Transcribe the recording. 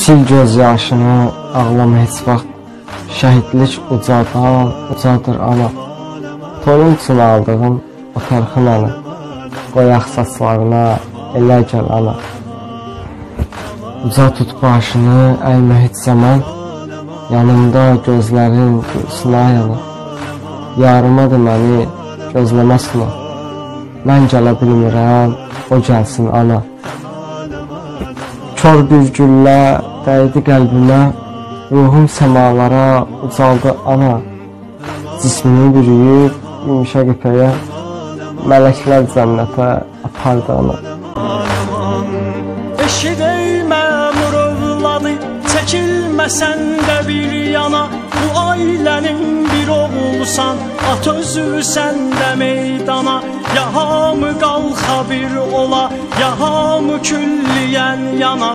Sil göz yaşını, ağlama heç vaxt. Şəhidlik ucadan, ucadır ana. Toyun üçün aldığım o tərxin ana. Qoyaq saçlarına, elə gəl ana. Uca tut başını, əymə heç zaman. Yanımda gözlərin gülsün ayana. Yarıma deməni gözləməsinə. Mən gələ bilmirəm, o gəlsin ana. Kor bir güllə dəydi qəlbimə, ruhum səmalara ucaldı ana. Cismimi bürüyüb yumuşaq ipəyə, mələklər cənnətə apardı ana. Eşidey məmur övladı, çəkilməsən də bir yana Bu ailənin bir oğulsan, at özü sən də meydana Ya hamı qalxa bir ola, ya hamı külliyən yana